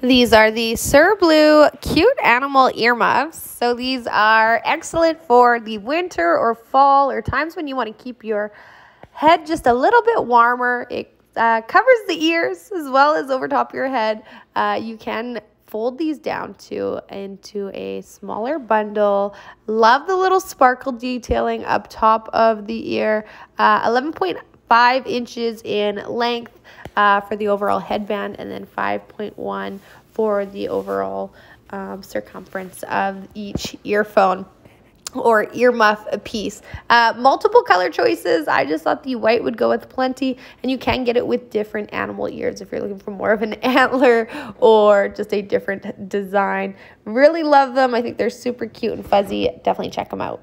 These are the Surblue Cute Animal Earmuffs. So these are excellent for the winter or fall or times when you want to keep your head just a little bit warmer. It uh, covers the ears as well as over top of your head. Uh, you can fold these down to into a smaller bundle. Love the little sparkle detailing up top of the ear. Uh, 11.5 inches in length uh, for the overall headband and then 5.1 for the overall um, circumference of each earphone or earmuff a piece. Uh, multiple color choices. I just thought the white would go with plenty, and you can get it with different animal ears if you're looking for more of an antler or just a different design. Really love them. I think they're super cute and fuzzy. Definitely check them out.